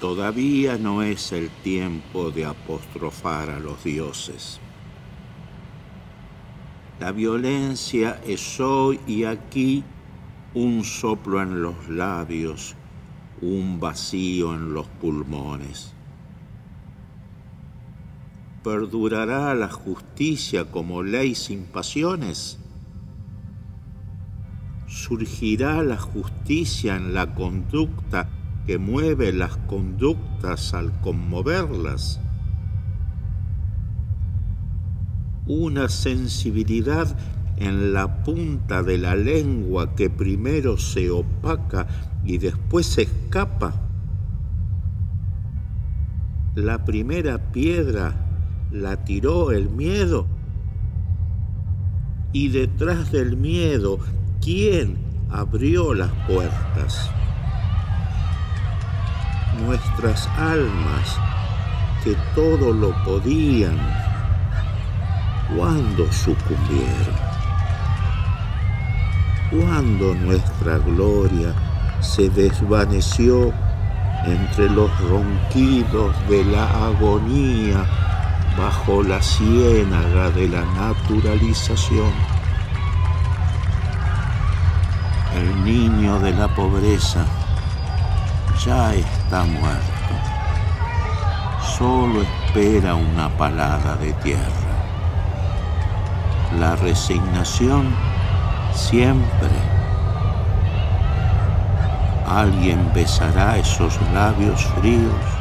Todavía no es el tiempo de apostrofar a los dioses. La violencia es hoy y aquí un soplo en los labios, un vacío en los pulmones. ¿Perdurará la justicia como ley sin pasiones? ¿Surgirá la justicia en la conducta que mueve las conductas al conmoverlas? Una sensibilidad en la punta de la lengua que primero se opaca y después se escapa. La primera piedra la tiró el miedo. Y detrás del miedo, ¿quién abrió las puertas? Nuestras almas, que todo lo podían, ¿cuándo sucumbieron? ¿Cuándo nuestra gloria se desvaneció entre los ronquidos de la agonía bajo la ciénaga de la naturalización. El niño de la pobreza ya está muerto, solo espera una palada de tierra. La resignación siempre. Alguien besará esos labios fríos